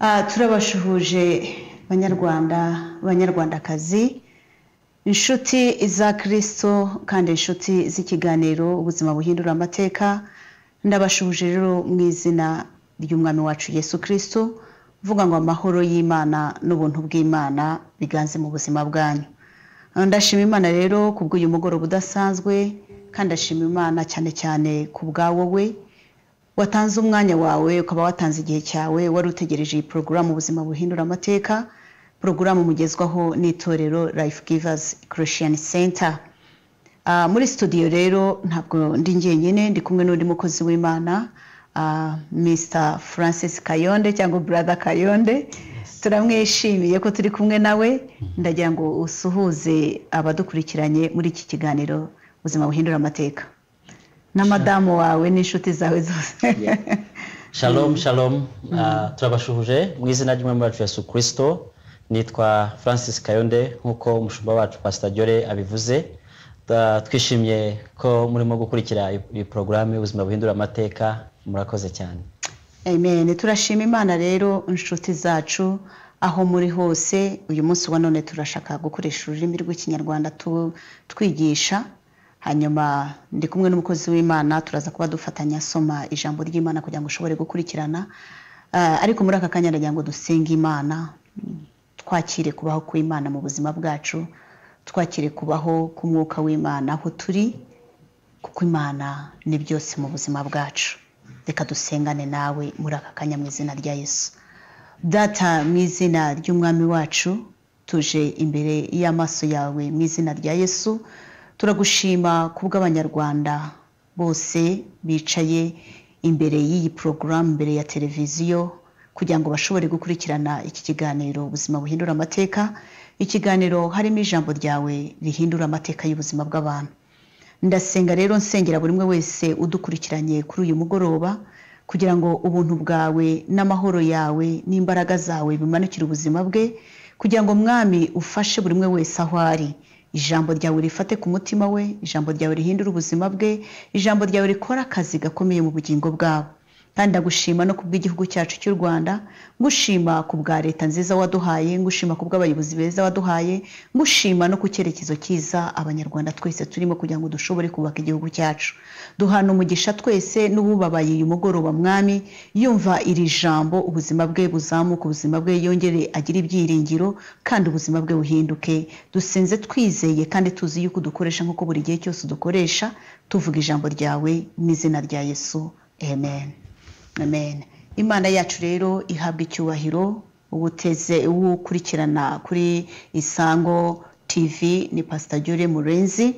Ah, turabashuhuje banyarwanda banyarwandakazi inshuti za kirisito kandi inshuti z'ikiganiro ubuzima buhindura amateka. Ndabashuhuje rero mu izina ry'umwami wacu yesu kirisito mvuga ngo amahoro y'imana n'ubuntu bw'imana biganze mu buzima bwanyu. Ndashima imana rero ku bw'uyu mugoroba udasanzwe kandi ndashima imana cyane cyane ku bwa wowe watanze umwanya wawe ukaba watanze igihe cyawe wari utegereje iyi porogaramu ubuzima buhindura amateka. Porogaramu mugezwaho n'itorero life givers christian center. Ah, muri studio rero ntabwo ndi njyenyine ndi kumwe n'undi mukozi w'imana ah, mr francis kayonde cyangwa brother kayonde. Turamwishimiye ko turi kumwe nawe. Ndagira ngo usuhuze abadukurikiranye muri iki kiganiro ubuzima buhindura amateka. Na madamu wawe n'inshuti zawe zose. Shalom shalom. Ah, turabashuhuje mu izina ry'umwami wacu yesu kirisito nitwa francis kayonde nk'uko umushumba wacu pasita Jore abivuze. Twishimiye ko murimo gukurikira iyi- porogaramu y'ubuzima buhindura amateka. Murakoze cyane. Amen. Turashima imana rero inshuti zacu aho muri hose. Uyu munsi wa none turashaka gukoresha ururimi rw'ikinyarwanda twigisha. Hanyuma ndi kumwe n'umukozi w'imana turaza kuba dufatanya asoma ijambo ry'imana kugira ngo ushobore gukurikirana. Ah, ariko muri aka kanya ndagira ngo dusenge imana twakire kubaho kw'imana mu buzima bwacu twakire kubaho k'umwuka w'imana aho turi kuko imana ni byose mu buzima bwacu. Reka dusengane nawe muri aka kanya mu izina rya yesu. Data mu izina ry'umwami wacu tuje imbere y'amaso yawe mu izina rya yesu turagushima kubw'abanyarwanda bose bicaye imbere y'iyi porogaramu imbere ya televiziyo kugira ngo bashobore gukurikirana iki kiganiro ubuzima buhindura amateka. Ikiganiro harimo ijambo ryawe rihindura amateka y'ubuzima bw'abantu. Ndasenga rero nsengera buri umwe wese udukurikiranye kuri uyu mugoroba kugira ngo ubuntu bwawe n'amahoro yawe n'imbaraga zawe bimanukire ubuzima bwe kugira ngo mwami ufashe buri umwe wese aho ari. Ijambo ryawe rifate ku mutima we ijambo ryawe rihindure ubuzima bwe ijambo ryawe rikora akazi gakomeye mu bugingo bwabo kandi ndagushima no kubw'igihugu cyacu cy'u rwanda ngushima ku bwa leta nziza waduhaye ngushima ku bw'abayobozi beza waduhaye ngushima no ku cyerekezo cyiza abanyarwanda twese turimo kugira ngo dushobore kubaka igihugu cyacu. Duhana umugisha twese n'uwubabaye uyu mugoroba mwami yumva iri jambo ubuzima bwe buzamuka ubuzima bwe yongere agire ibyiringiro kandi ubuzima bwe buhinduke. Dusenze twizeye kandi tuzi yuko udukoresha nk'uko buri gihe cyose udukoresha tuvuga ijambo ryawe mu izina rya yesu. Amen. Amen. Imana yacu rero ihabwa icyubahiro ubuteze uwukurikirana kuri isango tv ni pasita Jure murenzi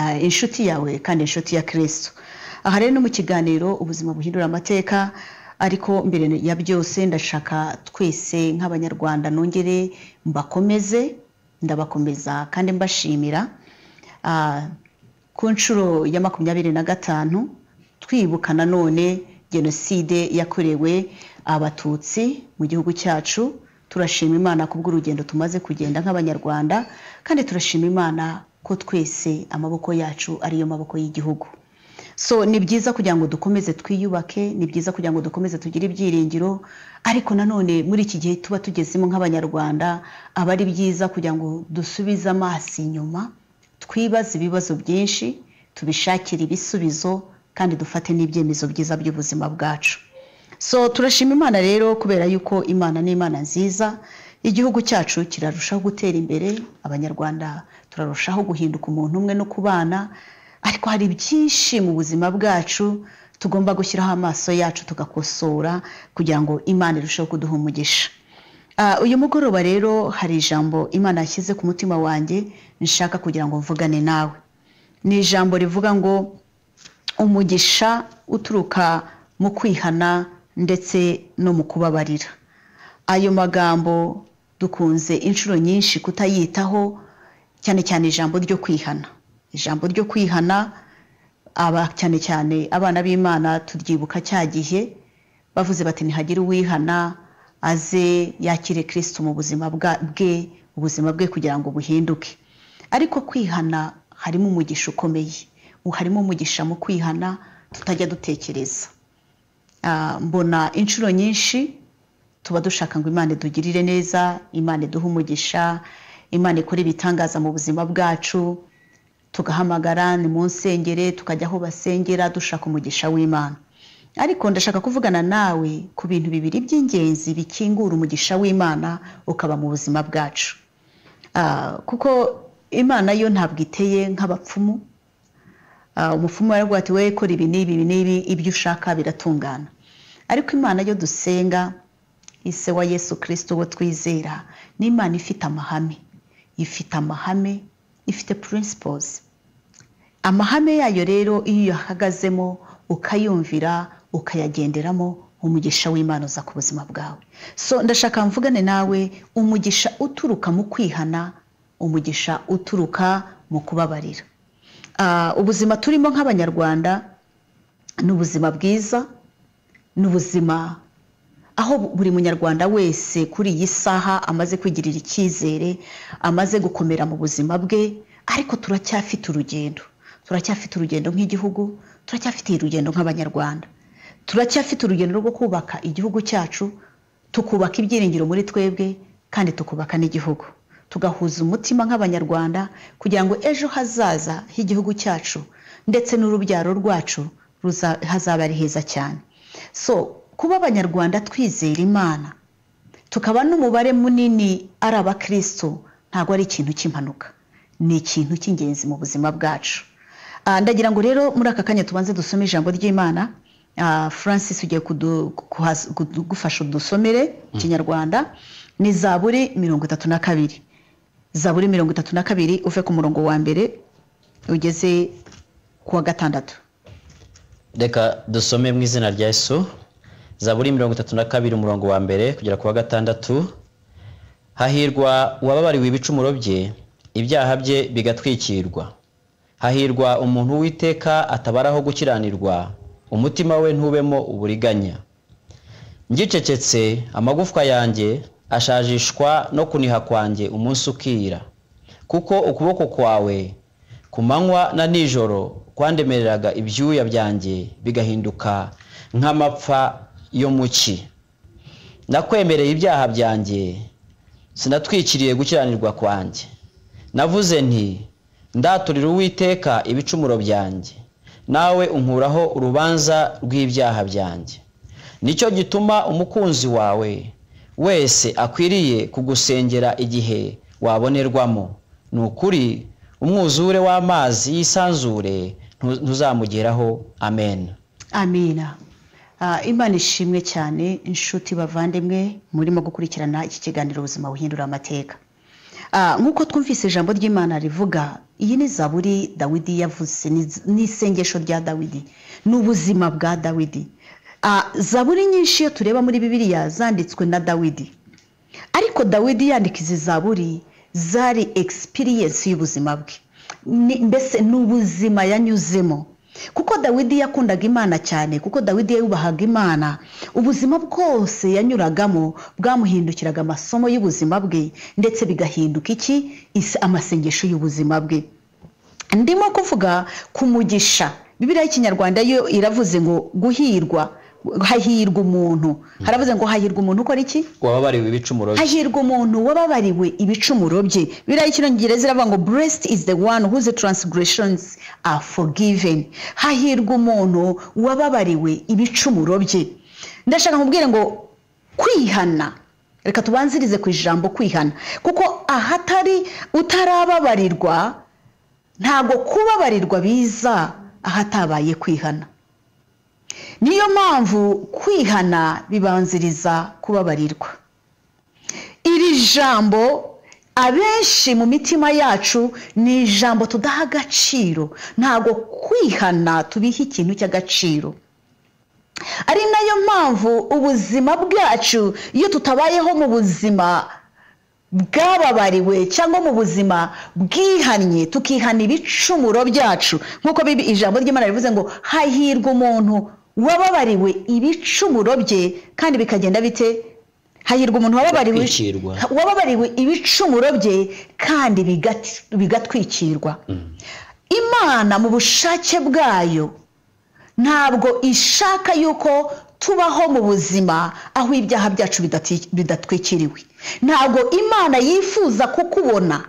Ah, inshuti yawe kandi inshuti ya kirisito aha rero ni mu kiganiro ubuzima buhindura amateka ariko mbere ya byose ndashaka twese nk'abanyarwanda nongere mbakomeze ndabakomeza kandi mbashimira. Ah, ku nshuro ya makumyabiri na gatanu twibuka nanone jenoside yakorewe abatutsi mu gihugu cyacu. Turashima imana ku bw'urugendo tumaze kugenda nk'abanyarwanda kandi turashima imana ko twese amaboko yacu ariyo maboko y'igihugu. So ni byiza kugira ngo dukomeze twiyubake ni byiza kugira ngo dukomeze tugire ibyiringiro ariko nanone muri iki gihe tuba tugezemo nk'abanyarwanda aba ari byiza kugira ngo dusubize amaso inyuma twibaze ibibazo byinshi tubishakire ibisubizo kandi dufate n'ibyemezo byiza by'ubuzima bwacu. So turashima imana rero kubera yuko imana ni imana nziza igihugu cyacu kirarushaho gutera imbere abanyarwanda turarushaho guhinduka umuntu umwe no kubana ariko hari byinshi mu buzima bwacu tugomba gushyiraho amaso yacu tugakosora kugira ngo imana irusheho kuduha umugisha. Ah, uyu mugoroba rero hari ijambo imana yashyize ku mutima wanjye nshaka kugira ngo mvugane nawe. Ni ijambo rivuga ngo umugisha uturuka mu kwihana ndetse no mu kubabarira. Ayo magambo dukunze inshuro nyinshi kutayitaho cyane cyane ijambo ryo kwihana. Ijambo ryo kwihana aba cyane cyane abana b'imana turyibuka cya gihe bavuze bati ntihagire uwihana aze yakire kirisito mu buzima bwe ubuzima bwe kugira ngo buhinduke. Ariko kwihana harimo umugisha ukomeye. Harimo umugisha mu kwihana tutajya dutekereza. Ah, mbona inshuro nyinshi tuba dushaka ngo imana idugirire neza imana iduhe umugisha imana ikore ibitangaza mu buzima bwacu tugahamagara ni mu nsengere tukajya aho basengera dushaka umugisha w'imana. Ariko ndashaka kuvugana nawe ku bintu bibiri by'ingenzi bikingura umugisha w'imana ukaba mu buzima bwacu. Ah, kuko imana yo ntabwo iteye nk'abapfumu umupfumu aravuga ati we kora ibi n'ibi ibi n'ibi ibyo ushaka biratungana. Ariko imana yo dusenga ise wa yesu kirisito uwo twizera ni imana ifite amahame. Ifite amahame ifite principles. Amahame yayo rero iyo uyahagazemo ukayumvira ukayagenderamo umugisha w'imana uza ku buzima bwawe. So ndashaka mvugane nawe umugisha uturuka mu kwihana umugisha uturuka mu kubabarira. Ah, ubuzima turimo nk'abanyarwanda ni ubuzima bwiza ni ubuzima aho buri munyarwanda wese kuri iyi saha amaze kwigirira icyizere amaze gukomera mu buzima bwe ariko turacyafite urugendo. Turacyafite urugendo nk'igihugu turacyafite urugendo nk'abanyarwanda. Turacyafite urugendo rwo kubaka igihugu cyacu tukubaka ibyiringiro muri twebwe kandi tukubaka n'igihugu. Tugahuza umutima nk'abanyarwanda kugira ngo ejo hazaza h'igihugu cyacu ndetse n'urubyaro rwacu hazaba ari heza cyane. So kuba abanyarwanda twizera imana tukaba n'umubare munini ari abakristo ntabwo ari ikintu cy'impanuka. Ni ikintu cy'ingenzi mu buzima bwacu. Ah, ndagira ngo rero muri aka kanya tubanze dusome ijambo ry'imana Ah, francis ugiye kudufasha udusomere ikinyarwanda ni zaburi mirongo itatu na kabiri. Zaburi mirongo itatu na kabiri uve ku murongo wa mbere ugeze ku wa gatandatu. Reka dusome mu izina rya yesu. Zaburi mirongo itatu na kabiri umurongo wa mbere kugera ku wa gatandatu. Hahirwa uwababariwe ibicumuro bye ibyaha bye bigatwikirwa. Hahirwa umuntu witeka atabaraho gukiranirwa umutima we ntubemo uburiganya. Ngicecetse amagufwa yanjye ashajishwa no kuniha kwanjye umunsi ukira. Kuko ukuboko kwawe ku manywa na nijoro kwandemereraga ibyuya byanjye bigahinduka nk'amapfa yo mu cyi nakwemereye ibyaha byanjye sinatwikiriye gukiranirwa kwanjye. Navuze nti ndaturira uwiteka ibicumuro byanjye. Nawe unkuraho urubanza rw'ibyaha byanjye. Nicyo gituma umukunzi wawe wese akwiriye kugusengera igihe wabonerwamo. Ni ukuri umwuzure w'amazi y'isanzure ntu- ntuzamugeraho. Amen. Amina. Ah, imana ishimwe cyane inshuti bavandimwe murimo gukurikirana iki kiganiro ubuzima buhindura amateka. Ah, nk'uko twumvise ijambo ry'imana rivuga iyi ni zaburi dawidi yavuze ni- isengesho rya dawidi. Ni ubuzima bwa dawidi. Zaburi nyinshi iyo tureba muri bibiliya zanditswe na dawidi. Ariko dawidi yandika izi zaburi zari experience y'ubuzima bwe. Mbese ni ubuzima yanyuzemo? Kuko dawidi yakundaga imana cyane kuko dawidi yubahaga imana ubuzima bwose yanyuragamo bwamuhindukiraga amasomo y'ubuzima bwe ndetse bigahinduka iki? Amasengesho y'ubuzima bwe. Ndimo kuvuga ku mugisha. Bibiriya y'ikinyarwanda yo iravuze ngo guhirwa. Hahirwa umuntu. Haravuze ngo hahirwa umuntu ukora iki? Wababariwe ibicumuro bye. Hahirwa umuntu wababariwe ibicumuro bye. Biriya y'icyongereza iravuga ngo blessed is the one whose transgressions are forgiven. Hahirwa umuntu wababariwe ibicumuro bye. Ndashaka nkubwire ngo kwihana. Reka tubanzirize ku ijambo kwihana. Kuko ahatari utarababarirwa ntabwo kubabarirwa biza ahatabaye kwihana. Niyo mpamvu kwihana bibanziriza kubabarirwa. Iri jambo abenshi mu mitima yacu ni ijambo tudaha agaciro. Ntabwo kwihana tubiha ikintu cy'agaciro. Ari na yo mpamvu ubuzima bwacu iyo tutabayeho mu buzima bwababariwe cyangwa mu buzima bwihannye tukihana ibicumuro byacu. Nk'uko ijambo ry'imana rivuze ngo hahirwa umuntu wababariwe ibicumuro bye kandi bikagenda bite? Hahirwa umuntu wababariwe ibicumuro bye kandi bigatwikirwa. Imana mu bushake bwayo ntabwo ishaka yuko tubaho mu buzima aho ibyaha byacu bidatwikiriwe. Ntabwo imana yifuza kukubona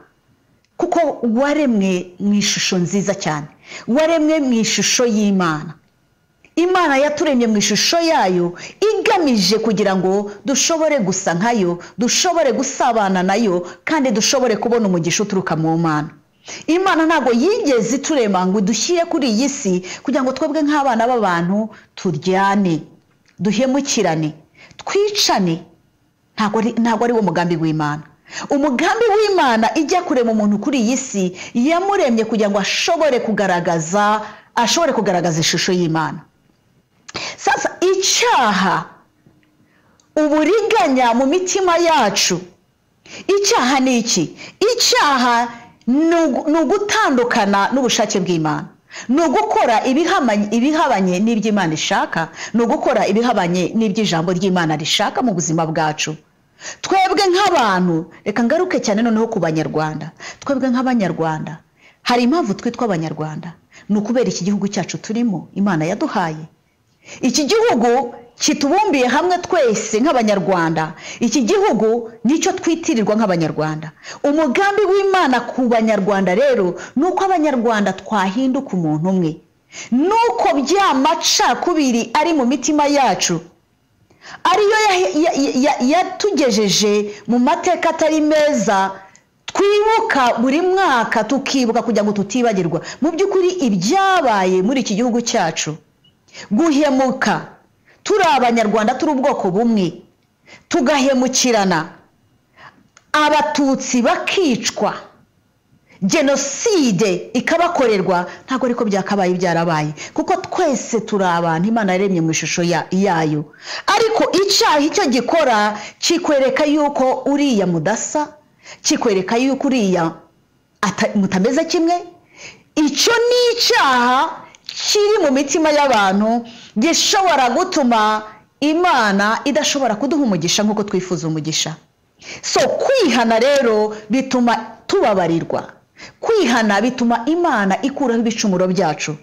kuko waremwe mu ishusho nziza cyane. Waremwe mu ishusho y'imana. Imana yaturemye mu ishusho yayo igamije kugira ngo dushobore gusa nkayo dushobore gusabana na yo kandi dushobore kubona umugisha uturuka mu mana. Imana ntabwo yigeze iturema ngo dushyire kuri iyi si kugira ngo twebwe nk'abana b'abantu turyane duhemukirane twicane. Ntabwo ari wo mugambi w'imana. Umugambi w'imana ijya kurema umuntu kuri iyi si yamuremye kugira ngo ashobore kugaragaza ashobore kugaragaza ishusho y'imana. Sasa icyaha uburiganya mu mitima yacu icyaha ni iki? Icyaha ni ugu- ni ugutandukana n'ubushake bw'imana. Ni ugukora ibihabanye n'iby'imana ishaka ni ugukora ibihabanye n'iby'ijambo ry'imana rishaka mu buzima bwacu. Twebwe nk'abantu reka ngaruke cyane noneho ku banyarwanda. Twebwe nk'abanyarwanda hari impamvu twitwa abanyarwanda? Ni ukubera iki gihugu cyacu turimo? Imana yaduhaye. Iki gihugu kitubumbiye hamwe twese nk'abanyarwanda. Iki gihugu ni cyo twitirirwa nk'abanyarwanda. Umugambi w'imana ku banyarwanda rero ni uko abanyarwanda twahinduka umuntu umwe. Ni uko bya macakubiri ari mu mitima yacu ariyo ya- ya- ya- yatugejeje mu mateka atari meza twibuka buri mwaka tukibuka kugira ngo tutibagirwa. Mu by'ukuri ibyabaye muri iki gihugu cyacu guhemuka. Turi abanyarwanda turi ubwoko bumwe. Tugahemukirana. Abatutsi bakicwa. Jenoside ikabakorerwa. Ntabwo ariko byakabaye byarabaye. Kuko twese turi abantu. Imana yaremye mu ishusho ya- yayo. Ariko icyaha icyo gikora kikwereka yuko uriya mudasa kikwereka yuko uriya mutameze kimwe. Icyo ni icyaha kiri mu mitima y'abantu gishobora gutuma imana idashobora kuduha umugisha nk'uko twifuza umugisha. So kwihana rero bituma tubabarirwa. Kwihana bituma imana ikuraho ibicumuro byacu.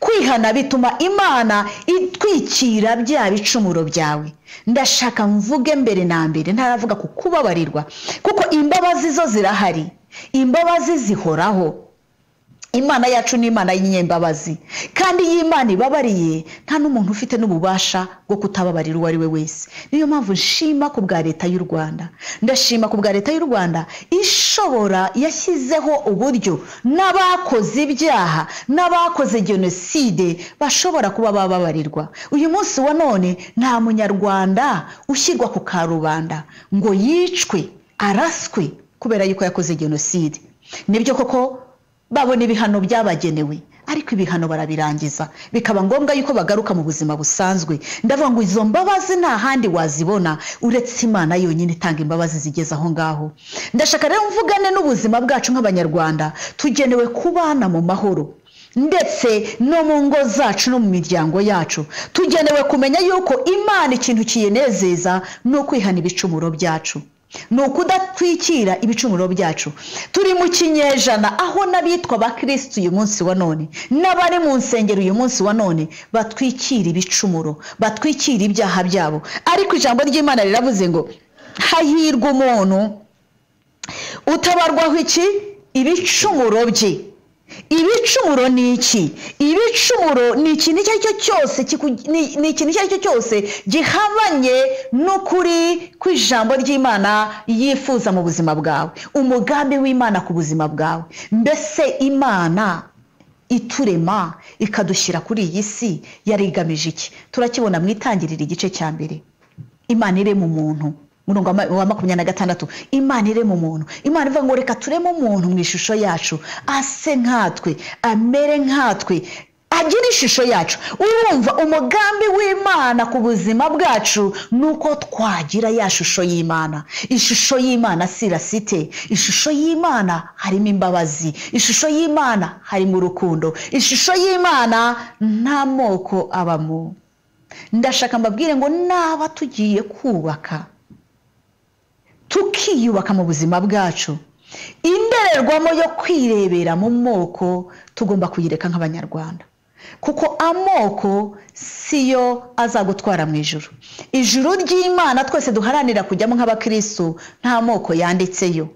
Kwihana bituma imana itwikira bya bicumuro byawe. Ndashaka mvuge mbere na mbere ntaravuga ku kubabarirwa. Kuko imbabazi zo zirahari. Imbabazi zihoraho. Imana yacu ni imana y'inyembabazi. Kandi iyo imana ibabariye nta n'umuntu ufite n'ububasha bwo kutababarira uwo ari we wese. Niyo mpamvu nshima ku bwa leta y'u rwanda. Ndashima ku bwa leta y'u rwanda ishobora yashyizeho uburyo n'abakoze ibyaha n'abakoze jenoside bashobora kuba bababarirwa. Uyu munsi wa none nta munyarwanda ushyirwa ku karubanda ngo yicwe araswe kubera yuko yakoze jenoside. Nibyo koko? Babona ibihano byabagenewe. Ariko ibihano barabirangiza. Bikaba ngombwa yuko bagaruka mu buzima busanzwe. Ndavuga ngo izo mbabazi nta handi wazibona. Uretse imana yonyine itanga imbabazi zigeze aho ngaho. Ndashaka rero mvugane n'ubuzima bwacu nk'abanyarwanda. Tugenewe kubana mu mahoro. Ndetse no mu ngo zacu no mu miryango yacu. Tugenewe kumenya yuko imana ikintu kiyinezeza ni ukwihana ibicumuro byacu. Ni ukudatwikira ibicumuro byacu. Turi mu kinyejana aho n'abitwa abakirisitu uyu munsi wa none. N'abari mu nsengero uyu munsi wa none batwikira ibicumuro batwikira ibyaha byabo. Ariko ijambo ry'imana riravuze ngo hahirwa umuntu utabarwaho iki? Ibicumuro bye. Ibicumuro ni iki ibicumuro ni ikintu icyo ari cyo cyose ni ikintu icyo ari cyo cyose gihabanye n'ukuri kw'ijambo ry'imana yifuza mu buzima bwawe. Umugambi w'imana ku buzima bwawe. Mbese imana iturema ikadushyira kuri iyi si yari igamije iki? Turakibona mu itangiriro igice cya mbere. Imana irema umuntu. Murongo wa ma- wa makumyabiri na gatandatu. Imana irema umuntu. Imana ivuga ngo reka tureme umuntu mu ishusho yacu. Ase nkatwe. Amere nkatwe. Agire ishusho yacu. Urumva umugambi w'imana ku buzima bwacu ni uko twagira ya shusho y'imana. Ishusho y'imana si irasite ishusho y'imana harimo imbabazi. Ishusho y'imana harimo urukundo. Ishusho y'imana nta moko abamo. Ndashaka mbabwire ngo naba tugiye kubaka tukiyubaka mu buzima bwacu. Indorerwamo yo kwirebera mu moko tugomba kuyireka nk'abanyarwanda. Kuko amoko siyo azagutwara mu ijuru. Ijuru ry'imana twese duharanira kujyamo nk'abakirisitu nta moko yanditseyo.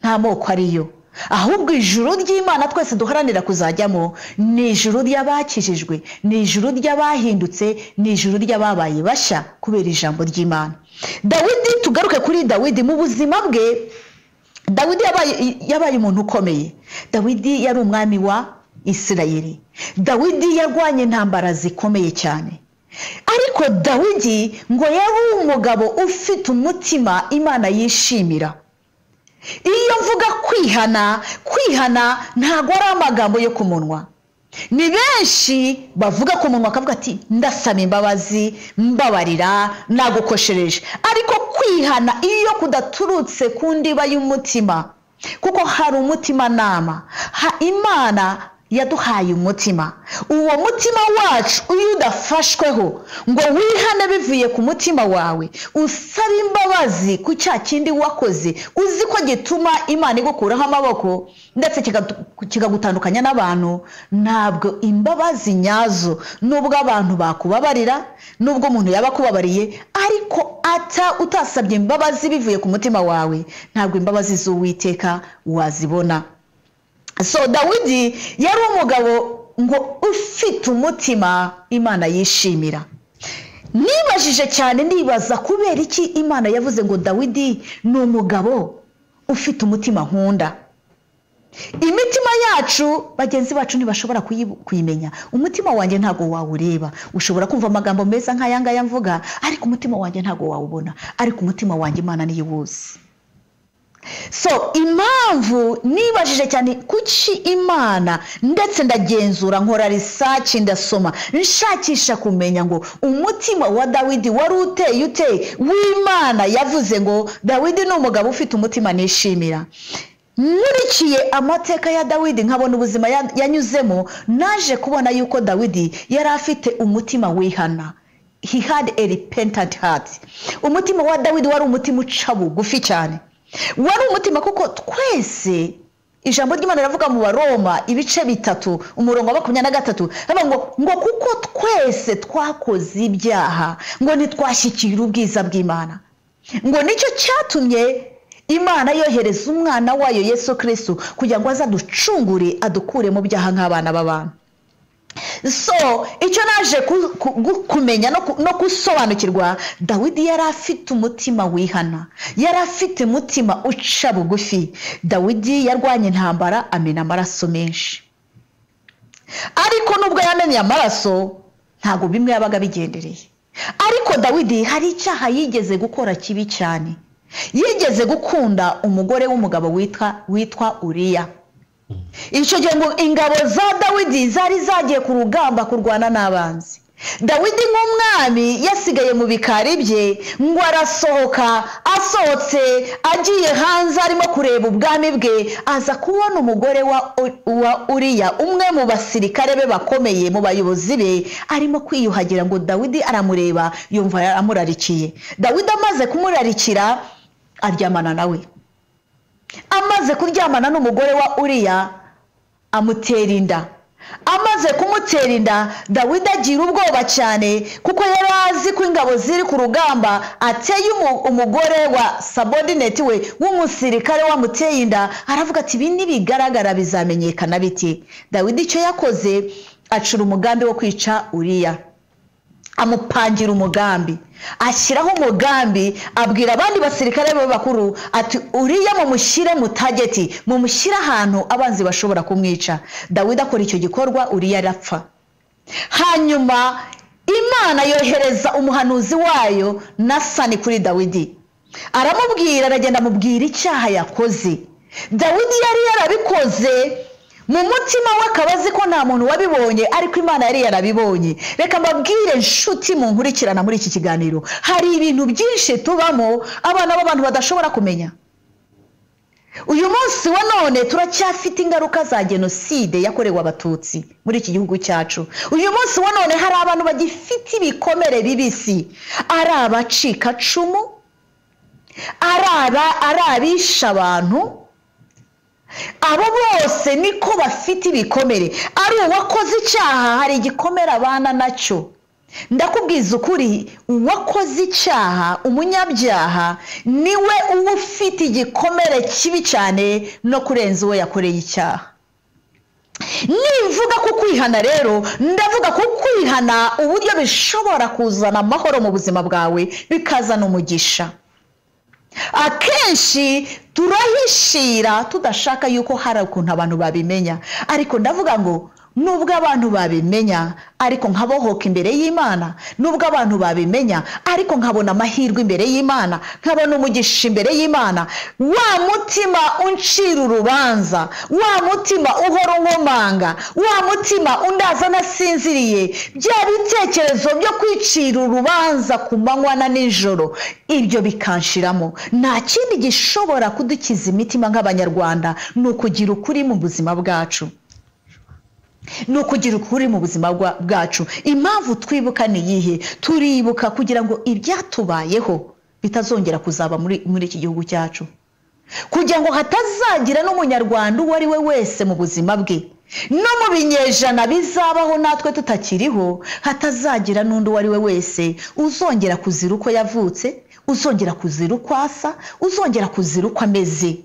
Nta moko ariyo. Ahubwo ijuru ry'imana twese duharanira kuzajyamo ni ijuru ry'abakijijwe ni ijuru ry'abahindutse ni ijuru ry'ababaye bashya kubera ijambo ry'imana. Dawidi tugaruke kuri dawidi mu buzima bwe dawidi yabaye umuntu ukomeye. Dawidi yari umwami wa isirayeli. Dawidi yarwanya intambara zikomeye cyane. Ariko dawidi ngo yari umugabo ufite umutima imana yishimira. Iyo mvuga kwihana kwihana ntabwo ari amagambo yo ku munwa. Ni benshi bavuga ku munwa bakavuga ati ndasaba imbabazi mbabarira nagukoshereje. Ariko kwihana iyo kudaturutse ku ndiba y'umutima kuko hari umutimanama imana yaduhaye umutima uwo mutima wacu iyo udafashweho ngo wihane bivuye ku mutima wawe usaba imbabazi ku cya kindi wakoze uzi ko gituma imana igukuraho amaboko ndetse kikagutandukanya n'abantu. Ntabwo imbabazi nyazo nubwo abantu bakubabarira nubwo umuntu yaba akubabariye ariko ata utasabye imbabazi bivuye ku mutima wawe ntabwo imbabazi z'uwiteka wazibona. So dawidi yari umugabo ngo ufite umutima imana yishimira. Nibajije cyane nibaza kubera iki imana yavuze ngo dawidi ni umugabo ufite umutima nkunda. Imitima yacu bagenzi bacu ntibashobora kuyimenya. Umutima wanjye ntabwo wawureba. Ushobora kumva amagambo meza nk'aya ngaya mvuga ariko umutima wanjye ntabwo wawubona. Ariko umutima wanjye imana niyo uwuzi so impamvu nibajije cyane kuki imana ndetse ndagenzura nkora risaci ndasoma nshakisha kumenya ngo umutima wa dawidi wari uteye uteye w'imana yavuze ngo dawidi ni umugabo ufite umutima nishimira. Nkurikiye amateka ya dawidi nkabona ubuzima yanyuzemo naje kubona yuko dawidi yari afite umutima wihana. He had a repentant heart. Umutima wa dawidi wari umutima uca bugufi cyane. Wari umutima kuko twese ijambo ry'imana riravuga mu baroma ibice bitatu umurongo wa makumyabiri na gatatu ngo ngo kuko twese twakoze ibyaha ngo ntitwashyikire ubwiza bw'imana. Ngo ni cyo cyatumye imana yohereza umwana wayo yesu kirisitu kugira ngo azaducungure adukure mu byaha nk'abana b'abantu. So icyo naje kumenya no gusobanukirwa dawidi yari afite umutima wihana. Yari afite umutima uca bugufi. Dawidi yarwanya intambara amena amaraso menshi. Ariko nubwo yamenye amaraso ntabwo bimwe yabaga bigendereye. Ariko dawidi hari icyaha yigeze gukora kibi cyane. Yigeze gukunda umugore w'umugabo witwa uriya. Icyo gihe ngo ingabo za dawidi zari zagiye ku rugamba kurwana n'abanzi. Dawidi nk'umwami yasigaye mu bikari bye ngo arasohoka asohotse agiye hanze arimo kureba ubwami bwe aza kubona umugore wa uriya umwe mu basirikare be bakomeye mu bayobozi be arimo kwiyuhagira ngo dawidi aramureba yumva amurarikiye dawidi amaze kumurarikira aryamana nawe amaze kuryamana n'umugore wa uriya amutera inda. Amaze kumutera inda dawidi agira ubwoba cyane kuko yari azi ko ingabo ziri ku rugamba ateye umugore wa sabodineti we w'umusirikare wamuteye inda aravuga ati ibi nibigaragara bizamenyekana biti. Dawidi icyo yakoze acura umugambi wo kwica uriya. Amupangira umugambi. Ashyiraho umugambi abwira abandi basirikare be bakuru ati uriya mumushyire mu tageti mumushyire ahantu abanzi bashobora kumwica. Dawidi akora icyo gikorwa uriya arapfa. Hanyuma imana yohereza umuhanuzi wayo na sani kuri dawidi. Aramubwira aragenda amubwira icyaha yakoze. Dawidi yari yarabikoze mu mutima we akaba azi ko nta muntu wabibonye ariko imana yari yarabibonye. Reka mbabwire inshuti mu nkurikirana muri iki kiganiro. Hari ibintu byinshi tubamo abana b'abantu badashobora kumenya. Uyu munsi wa none turacyafite ingaruka za jenoside yakorewe abatutsi muri iki gihugu cyacu. Uyu munsi wa none hari abantu bagifite ibikomere bibisi. Ari abacikacumu ari abisha abantu abo bose niko bafite ibikomere. Ari uwakoze icyaha hari igikomere abana na cyo. Ndakubwiza ukuri uwakoze icyaha umunyabyaha ni we uba ufite igikomere kibi cyane no kurenza uwo yakoreye icyaha. Nivuga ku kwihana rero ndavuga ku kwihana uburyo bishobora kuzana amahoro mu buzima bwawe bikazana umugisha. Akenshi turahishira tudashaka yuko hari ukuntu abantu babimenya. Ariko ndavuga ngo nubwo abantu babimenya ariko nkabohoka imbere y'imana. Nubwo abantu babimenya ariko nkabona amahirwe imbere y'imana. Nkabona umugisha imbere y'imana. Wa mutima uncira urubanza. Wa mutima uhora unkomanga wa mutima undaza nasinziriye. Bya bitekerezo byo kwicira urubanza ku manywa na nijoro. Ibyo bikanshiramo. Nta kindi gishobora kudukiza imitima nk'abanyarwanda ni ukugira ukuri mu buzima bwacu. Ni ukugira ukuri mu buzima bwacu. Impamvu twibuka ni iyihe? Turibuka kugira ngo ibyatubayeho bitazongera kuzaba muri iki gihugu cyacu. Kugira ngo hatazagira n'umunyarwanda uwo ari we wese mu buzima bwe. No mu binyejana bizabaho natwe tutakiriho hatazagira n'undi uwo ari we wese uzongera kuzira uko yavutse uzongera kuzira uko asa uzongera kuzira uko ameze.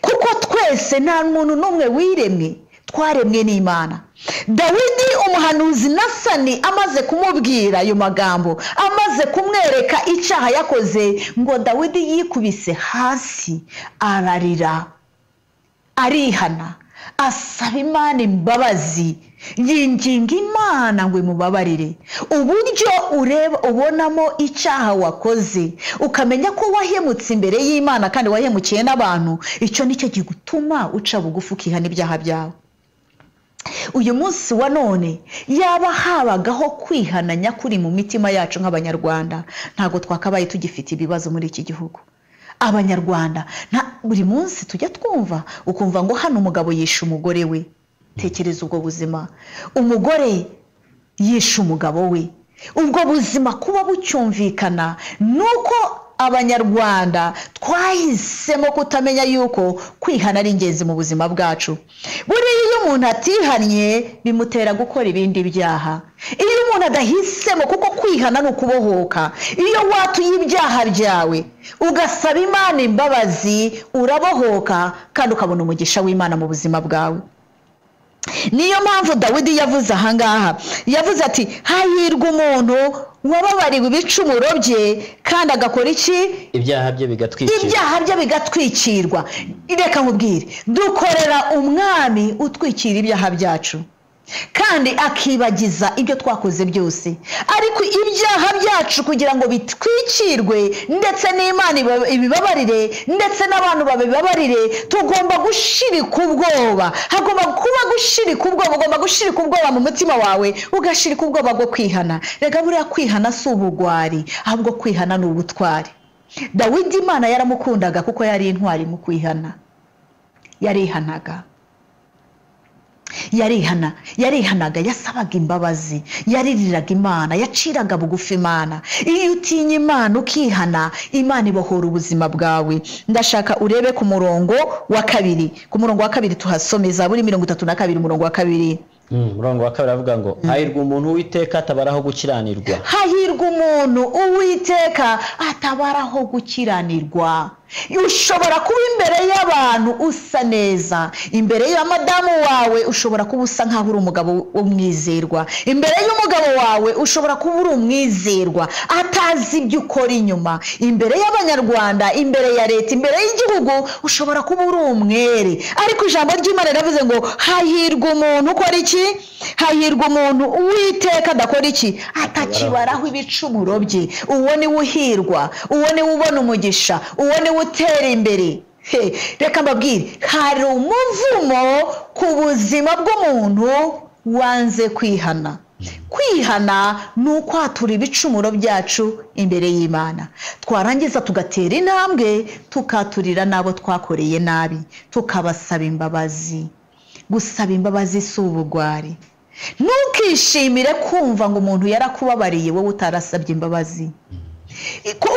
Kuko twese nta muntu n'umwe wiremwe twaremwe n'imana. Dawidi umuhanuzi nasani amaze kumubwira ayo magambo amaze kumwereka icyaha yakoze ngo dawidi yikubise hasi ararira arihana asaba imana imbabazi yinginga imana ngo imubabarire. Uburyo ureba ubonamo icyaha wakoze ukamenya ko wahemutse imbere y'imana kandi wahemukiye n'abantu icyo ni cyo gituma uca bugufi ukihana ibyaha byawe. Uyu munsi wa none yaba habagaho kwihana nyakuri mu mitima yacu nk'abanyarwanda. Ntabwo twakabaye tugifite ibibazo muri iki gihugu. Abanyarwanda buri munsi tujya twumva ukumva ngo hano umugabo yishe umugore we. Tekereza ubwo buzima. Umugore yishe umugabo we. Ubwo buzima kuba bucyumvikana ni uko abanyarwanda. Twahisemo kutamenya yuko kwihana ari ingenzi mu buzima bwacu. Buriya iyo umuntu atihannye bimutera gukora ibindi byaha. Iyo umuntu adahisemo kuko kwihana ni ukubohoka iyo watuye ibyaha byawe ugasaba imana imbabazi urabohoka kandi ukabona umugisha w'imana mu buzima bwawe. Niyo mpamvu dawidi yavuze ahangaha yavuze ati hahirwa umuntu wababariwe ibicumuro bye kandi agakora iki? Ibyaha bye bigatwikirwa. Ibyaha bye bigatwikirwa. Reka nkubwire. Dukorera umwami utwikira ibyaha byacu. Kandi akibagiza ibyo twakoze byose. Ariko ibyaha byacu kugira ngo bitwikirwe ndetse n'imana ibibabarire ndetse n'abantu babibabarire tugomba gushirika ubwoba hagomba kuba gushirika ubwoba ugomba gushirika ubwoba mu mutima wawe ugashirika ubwoba bwo kwihana. Reka buriya kwihana si ubugwari ahubwo kwihana ni ubutwari. Dawidi imana yaramukundaga kuko yari intwari mu kwihana. Yarihanaga. Yarihana yarihanaga yasabaga imbabazi yaririraga imana yaciraga bugufi imana. Iyo utinya imana ukihana imana ibohora ubuzima bwawe. Ndashaka urebe ku murongo wa kabiri. Ku murongo wa kabiri tuhasomeza buri mirongo itatu na kabiri umurongo wa kabiri. Umurongo wa kabiri avuga ngo hahirwa umuntu w'iteka atabaraho gukiranirwa. Hahirwa umuntu uwiteka atabaraho gukiranirwa. Ushobora kuba imbere y'abantu usa neza. Imbere ya madamu wawe ushobora kuba usa nk'aho uri umugabo w'umwizerwa imbere y'umugabo wawe ushobora kuba uri umwizerwa. Atazi ibyo ukora inyuma. Imbere y'abanyarwanda imbere ya leta imbere y'igihugu ushobora kuba uri umwere. Ariko ijambo ry'imana riravuze ngo hahirwa umuntu ukora iki? Hahirwa umuntu uwiteka adakora iki? Atakibaraho ibicumuro bye. Uwo ni we uhirwa. Uwo ni we ubona umugisha. Uwo ni we utera imbere. Reka mbabwire hari umuvumo ku buzima bw'umuntu wanze kwihana. Kwihana ni ukwatura ibicumuro byacu imbere y'imana. Twarangiza tugatera intambwe tukaturira n'abo twakoreye nabi. Tukabasaba imbabazi. Gusaba imbabazi si ubugwari. Ntukishimire kumva ngo umuntu yarakubabariye wowe utarasabye imbabazi.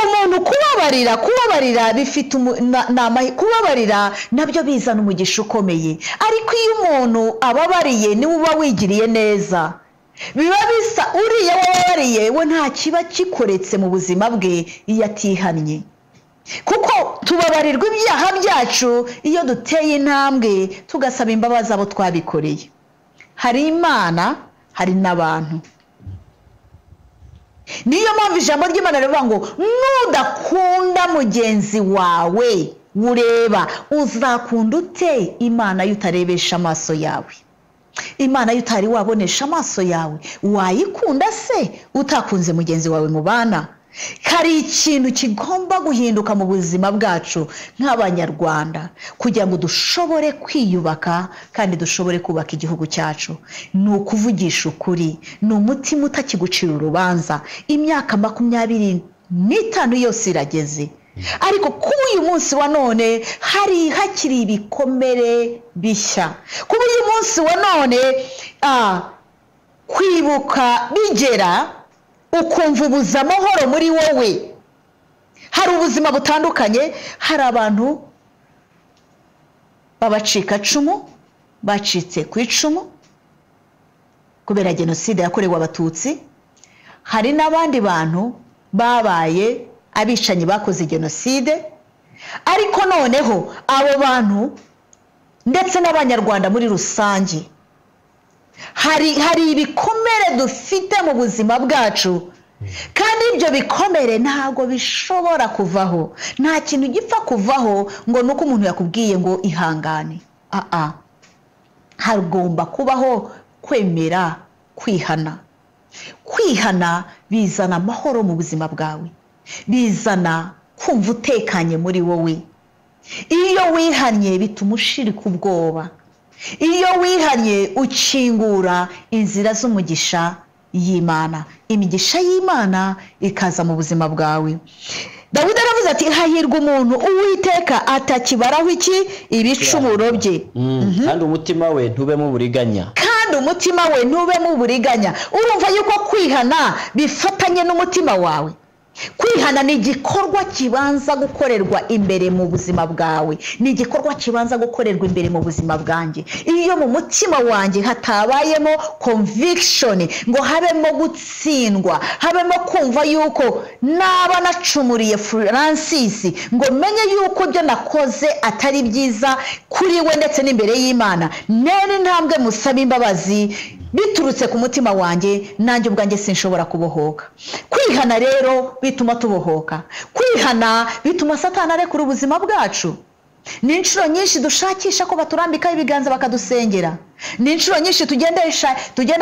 Umuntu kubabarira kubabarira bifite kubabarira na byo bizana umugisha ukomeye. Ariko iyo umuntu ababariye ni we uba wigiriye neza. Biba bisa uriya wababariye we nta kiba kikoretse mu buzima bwe iyo atihannye. Kuko tubabarirwa ibyaha byacu iyo duteye intambwe tugasaba imbabazi abo twabikoreye. Hari imana hari n'abantu. Niyo mpamvu ijambo ry'imana rivuga ngo nudakunda mugenzi wawe. Ureba uzakunda ute imana yo utarebesha amaso yawe. Imana yo utari wabonesha amaso yawe. Wayikunda se? Utakunze mugenzi wawe mubana. Hari ikintu kigomba guhinduka mu buzima bwacu nk'abanyarwanda. Kugira ngo dushobore kwiyubaka kandi dushobore kubaka igihugu cyacu. Ni ukuvugisha ukuri. Ni umutima utakigucira urubanza. Imyaka makumyabiri n'itanu yose irageze. Ariko kuri uyu munsi wa none hari hakiri ibikomere bishya. Kuri uyu munsi wa none ah, kwibuka bigera ukumva ubuze amahoro muri wowe. Hari ubuzima butandukanye hari abantu b'abacikacumu bacitse ku icumu kubera jenoside yakorewe abatutsi. Hari n'abandi bantu babaye abicanyi bakoze jenoside. Ariko noneho abo bantu ndetse n'abanyarwanda muri rusange hari hari ibikomere dufite mu buzima bwacu. Kandi ibyo bikomere ntabwo bishobora kuvaho. Nta kintu gipfa kuvaho ngo ni uko umuntu yakubwiye ngo ihangane. Aa hagomba kubaho kwemera kwihana. Kwihana bizana amahoro mu buzima bwawe. Bizana kumva utekanye muri wowe. Iyo wihannye bituma ushirika ubwoba. Iyo wihannye ukingura inzira z'umugisha y'imana. Imigisha y'imana ikaza mu buzima bwawe. Dawidi aravuze ati hahirwa umuntu uwiteka atakibaraho iki? Ibicumuro bye. Mm, kandi umutima we ntubemo uburiganya. Kandi umutima we ntubemo uburiganya. Urumva yuko kwihana bifatanye n'umutima wawe. Kwihana ni igikorwa kibanza gukorerwa imbere mu buzima bwawe. Ni igikorwa kibanza gukorerwa imbere mu buzima bwanjye. Iyo mu mutima wanjye hatabayemo conviction ngo habemo gutsindwa habemo kumva yuko naba nacumuriye francis ngo menye yuko ibyo nakoze atari byiza kuri we ndetse n'imbere y'imana. Nene intambwe musaba imbabazi biturutse ku mutima wanjye nanjye ubwanjye sinshobora kubohoka. Kwihana rero bituma tubohoka. Kwihana bituma satana arekura ubuzima bwacu. Ni inshuro nyinshi dushakisha ko baturambikaho ibiganza bakadusengera. Ni inshuro nyinshi tugenda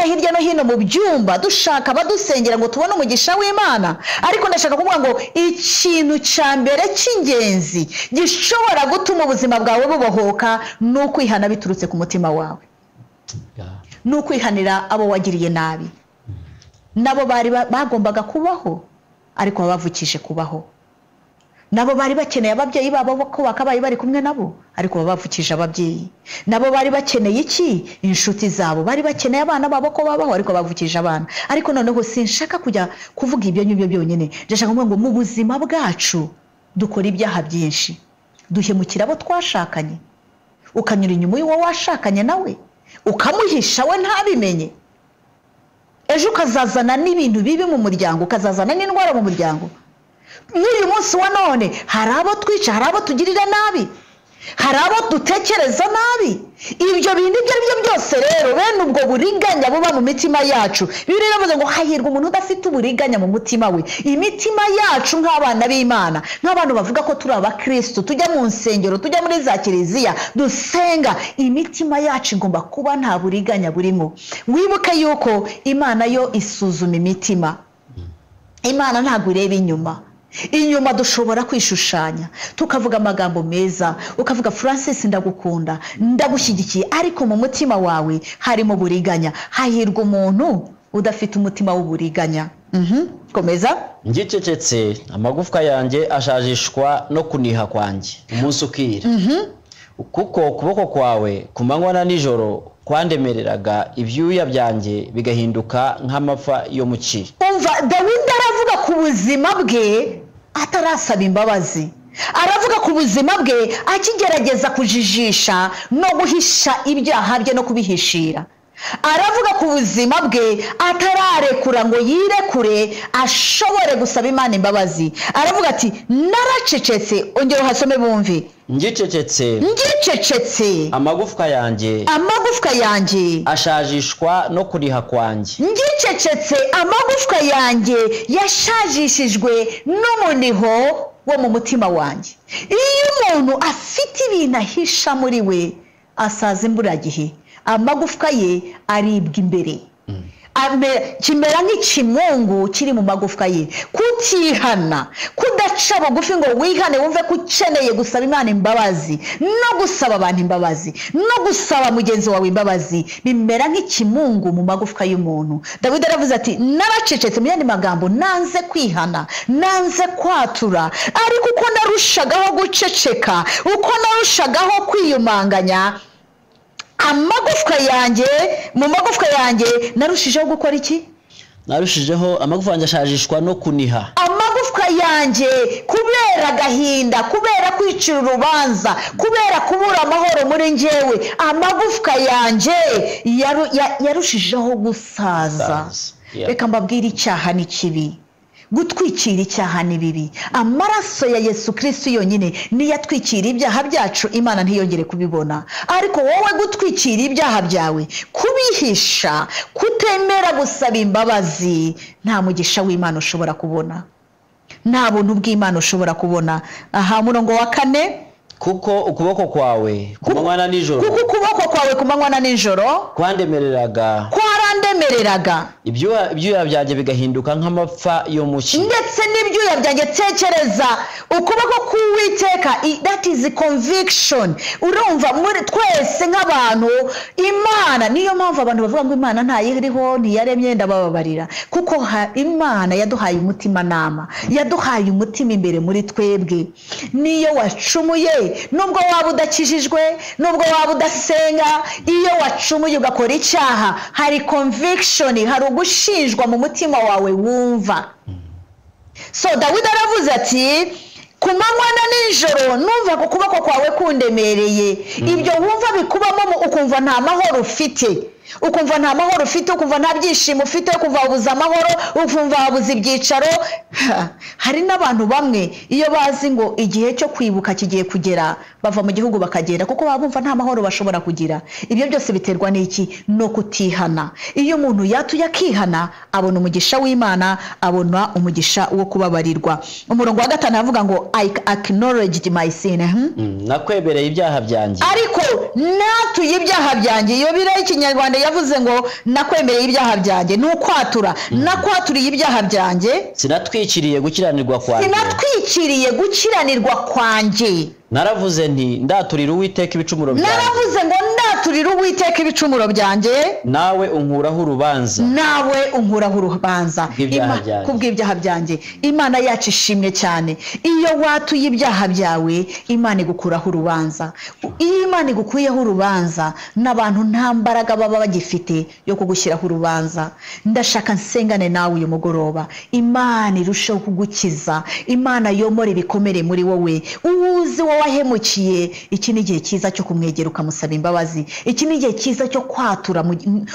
hirya no hino mu byumba dushaka abadusengera ngo tubone umugisha w'imana. Ariko ndashaka kuvuga ngo ikintu cya mbere cy'ingenzi gishobora gutuma ubuzima bwawe bubohoka ni ukwihana biturutse ku mutima wawe. Ni ukwihanira abo wagiriye nabi. Nabo bari ba- bagombaga kubaho ariko babavukije kubaho. Nabo bari bakeneye ababyeyi babo ko bakabaye bari kumwe nabo ariko babavukije ababyeyi. Nabo bari bakeneye iki? Inshuti zabo. Bari bakeneye abana babo ko babaho ariko bavukije abana. Ariko noneho sinshaka kujya kuvuga ibyo ngibyo byonyine. Ndashaka kuvuga ngo mu buzima bwacu dukora ibyaha byinshi. Duhemukira abo twashakanye. Ukanyura inyuma y'uwo washakanye nawe ukamuhisha we ntabimenye. Ejo ukazazana n'ibintu bibi mu muryango ukazazana n'indwara mu muryango. N'uyu munsi wa none hari abo twica hari abo tugirira nabi. Hari abo dutekereza nabi? Ibyo bintu ibyo ari byo byose rero bene ubwo buriganya buba mu mitima yacu. Bibiri bivuze ngo hahirwa umuntu udafite uburiganya mu mutima we. Imitima yacu nk'abana b'imana nk'abantu bavuga ko turi abakirisitu tujya mu nsengero tujya muri za kiliziya dusenga. Imitima yacu igomba kuba nta buriganya burimo wibuke yuko imana yo isuzuma imitima. Imana ntabwo ireba inyuma. Inyuma dushobora kwishushanya. Tukavuga amagambo meza ukavuga francis ndagukunda ndagushyigikiye. Ariko mu mutima wawe harimo buriganya hahirwa umuntu udafite umutima w'uburiganya. Mhm, komeza. Ngicecetse amagufwa yanjye ashajishwa no kuniha kwanjye. Umunsi ukira. Kuko ukuboko kwawe ku manywa na nijoro kwandemereraga ibyuya byanjye bigahinduka nk'amapfa yo mu ci umva dawidi aravuga ku buzima bwe atarasaba imbabazi. Aravuga ku buzima bwe akigerageza kujijisha no guhisha ibyaha bye no kubihishira. Aravuga ku buzima bwe atararekura ngo yirekure ashobore gusaba imana imbabazi. Aravuga ati naracecetse. Ongera uhasome bumve. Ngicecetse. Ngicecetse. Amagufwa yanjye. Amagufwa yanjye. Ashajishwa no kuriha kwanjye. Ngicecetse. Amagufwa yanjye yashajishijwe n'umuniho wo mu mutima wanjye. Iyo umuntu afite ibintu ahisha muri we asaza imburagihe. Amagufwa ye aribwa imbere. Kimera nk'ikimungu kiri mu magufwa ye. Kutihana kudaca bugufi ngo wihane wumve ko ukeneye gusaba imana imbabazi no gusaba abantu imbabazi no gusaba mugenzi wawe imbabazi bimera nk'ikimungu mu magufwa y'umuntu. Dawidi aravuze ati naracecetse mu yandi magambo nanze kwihana nanze kwatura ariko uko narushagaho guceceka uko narushagaho kwiyumanganya amagufwa yanjye mu magufwa yanjye narushijeho gukora iki? Narushijeho amagufwa yanjye ashajishwa no kuniha. Amagufwa yanjye kubera agahinda kubera kwicira urubanza kubera kubura amahoro muri njyewe amagufwa yanjye yaru- ya- yarushijeho gusaza. Reka mbabwire icyaha ni kibi gutwikira icyaha ni bibi. Amaraso ya yesu kirisitu yonyine niyo atwikira ibyaha byacu imana ntiyongere kubibona. Ariko wowe gutwikira ibyaha byawe kubihisha kutemera gusaba imbabazi nta mugisha w'imana ushobora kubona. Nta buntu bw'imana ushobora kubona. Aha murongo wa kane. Kuko ukuboko kwawe ku manywa na nijoro. Kuko ukuboko kwawe ku manywa na nijoro. Kwandemereraga. Kwarandemereraga ibyuya byanjye bigahinduka nk'amapfa yo mu cyi ndetse n'ibyuya byanjye tekereza ukuboko k'uwiteka that is conviction. Urumva muri twese nk'abantu imana niyo mpamvu abantu bavuga ngo imana ntayiriho ntiyaremye ndabababarira. Kuko imana yaduhaye umutimanama yaduhaye umutima imbere muri twebwe. Niyo wacumuye nubwo waba udakijijwe nubwo waba udasenga iyo wacumuye ugakora icyaha hari conviction hari ugushinjwa mu mutima wawe wumva. So dawidi aravuze ati ku manywa na nijoro numva ku kuboko kwawe kundemereye. Ibyo wumva bikubamo ukumva nta mahoro ufite. Ukumva nta mahoro ufite ukumva nta byishimo ufite ukumva wabuze amahoro ukumva wabuze ibyicaro. Ha, hari n'abantu bamwe iyo bazi ngo igihe cyo kwibuka kigiye kugera bava mu gihugu bakagenda kuko baba bumva nta mahoro bashobora kugira. Ibyo byose biterwa n'iki? No kutihana iyo umuntu yatuye akihana abona umugisha w'imana abona umugisha wo kubabarirwa. Umurongo wa gatanu aravuga ngo i acknowledged my sin. Hmm? Mm, nakwebereye ibyaha byanjye. Ariko natuye ibyaha byanjye. Iyo biriya y'ikinyarwanda yavuze ngo nakwemereye ibyaha byanjye. Ni ukwatura nakwaturiye ibyaha byanjye. Sinatwikiriye gukiranirwa kwanjye. Sinatwikiriye gukiranirwa kwanjye. Naravuze nti ndaturira uwiteka ibicumuro byanjye. Naravuze ngo ndaturire uwiteka ibicumuro byanjye. Nawe unkuraho urubanza. Nawe unkuraho urubanza. Bw'ibyaha Ima- byanjye. kubw'ibyaha byanjye. Imana yacu ishimwe cyane. Iyo watuye ibyaha byawe imana igukuraho urubanza. Iyo imana igukuyeho urubanza n'abantu nta mbaraga baba bagifite yo kugushyiraho urubanza. Ndashaka nsengane nawe uyu mugoroba. Imana irusheho kugukiza. Imana yomora ibikomere muri wowe. Uwuzi wowe wahemukiye iki ni igihe cyiza cyo kumwegera ukamusaba imbabazi. Iki ni igihe cyiza cyo kwatura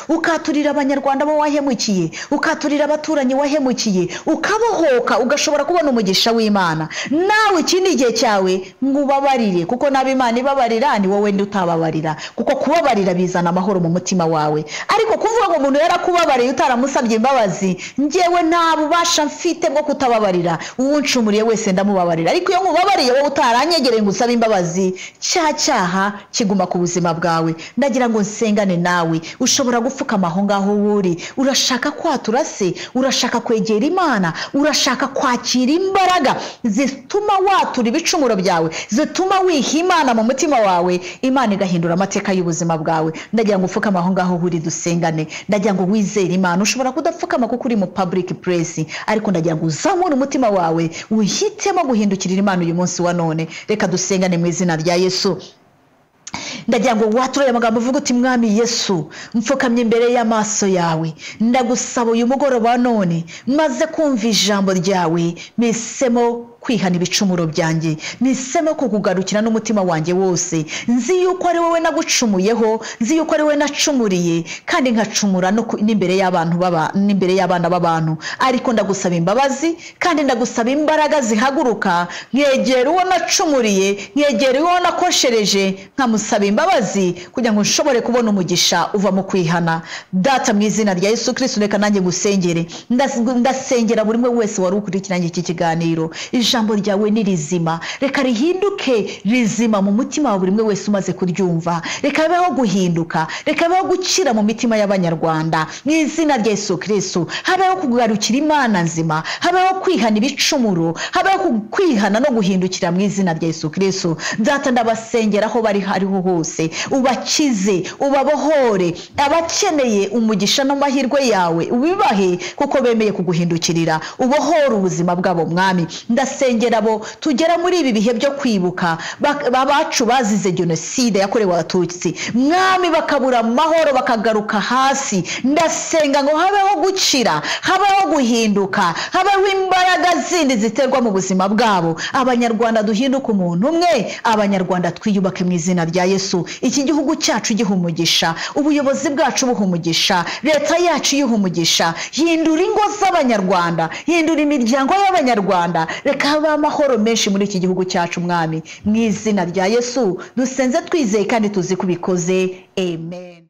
ukaturira abanyarwanda bo wahemukiye ukaturira abaturanyi wahemukiye ukabohoka ugashobora kubona umugisha w'imana. Nawe iki ni igihe cyawe? Ngo ubabarire kuko naba imana ibabarira ni wowe utababarira. Kuko kubabarira bizana amahoro mu mutima wawe. Ariko kuvuga ngo umuntu yarakubabariye utaramusabye imbabazi njyewe nta bubasha mfite bwo kutababarira. Uwo ncumuriye wese ndamubabarira. Ariko iyo mubabariye wowe utaranyegereye ngo usabe imbabazi cya cyaha kiguma ku buzima bwawe. Ndagira ngo nsengane nawe. Ushobora gupfukama aho ngaho uri urashaka kwatura se? Urashaka kwegera imana? Urashaka kwakira imbaraga? Zituma watura ibicumuro byawe. Zituma wiha imana mu mutima wawe. Imana igahindura amateka y'ubuzima bwawe. Ndagira ngo upfukame aho ngaho uri dusengane. Ndagira ngo wizere imana. Ushobora kudapfukama kuko uri mu public place. Ariko ndagira ngo uzamure umutima wawe. Uhitemo guhindukirira imana uyu munsi wa none. Reka dusengane mu izina rya yesu. Ndagira ngo wature aya magambo uvuga uti mwami yesu mfukamye imbere y'amaso yawe. Ndagusaba uyu mugoroba none maze kumva ijambo ryawe. Mpisemo kwihana ibicumuro byanjye. Mpisemo kukugarukira n'umutima wanjye wose. Nzi yuko ari wowe nagucumuyeho nzi yuko ari wowe nacumuriye kandi nkacumura n'imbere y'abantu n'imbere y'abana b'abantu. Ariko ndagusaba imbabazi kandi ndagusaba imbaraga zihaguruka. Nkegera uwo nacumuriye nkegera uwo nakoshereje. Nkamusaba imbabazi kugira ngo nshobore kubona umugisha uva mu kwihana. Data mu izina rya yesu kirisito reka nanjye ngusengere. Ndas- ndasengera buri umwe wese wari ukurikiranye iki kiganiro. Ijambo ryawe ni rizima. Reka rihinduke rizima mu mutima wa buri umwe wese umaze kuryumva. Reka habeho guhinduka. Reka habeho gukira mu mitima y'abanyarwanda. Mu izina rya yesu kirisito habeho kugarukira imana nzima. Habeho kwihana ibicumuro. Habeho kwihana no guhindukira mu izina rya yesu kirisito data ndabasengera aho bari hariho hose. Ubakize ubabohore. Abakeneye umugisha n'amahirwe yawe ubibahe kuko bemeye kuguhindukirira. Ubohore ubuzima bwabo mwami. Ndasengera abo tugera muri ibi bihe byo kwibuka. Abacu bazize jenoside yakorewe abatutsi. Mwami bakabura amahoro bakagaruka hasi. Ndasenga ngo habeho gukira habeho guhinduka habeho imbaraga zindi ziterwa mu buzima bwabo. Abanyarwanda duhinduke umuntu umwe abanyarwanda twiyubake mu izina rya yesu. Iki gihugu cyacu giha umugisha ubuyobozi bwacu buha umugisha leta yacu yiha umugisha. Hindura ingo z'abanyarwanda hindura imiryango y'abanyarwanda. Reka habe amahoro menshi muri iki gihugu cyacu mwami. Mu izina rya yesu dusenze twizeye kandi tuzi ko ubikoze. Amen.